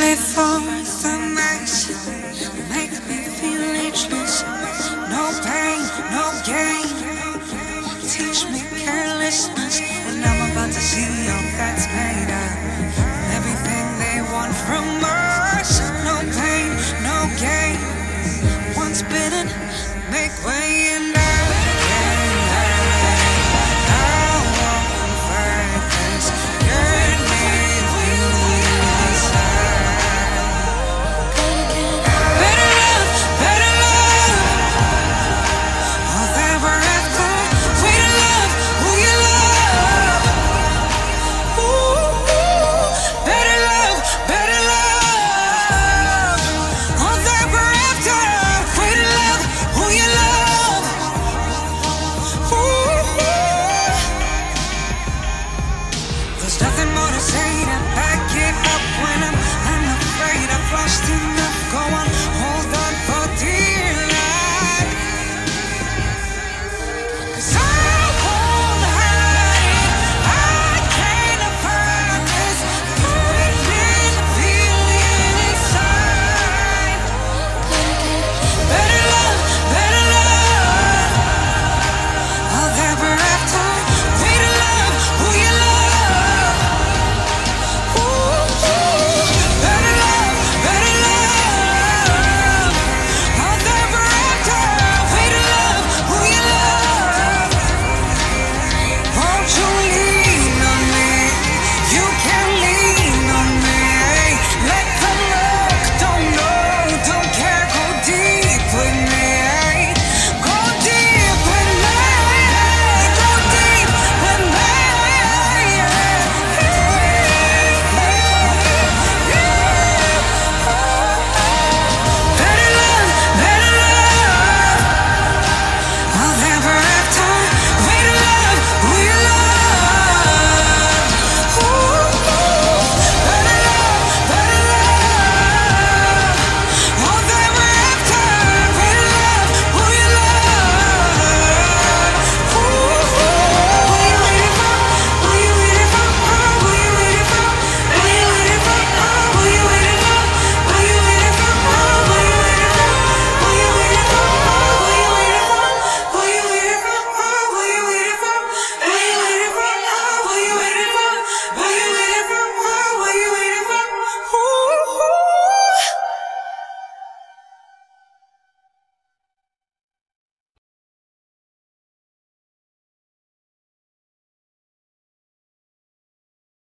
live for the max. Make me feel ageless.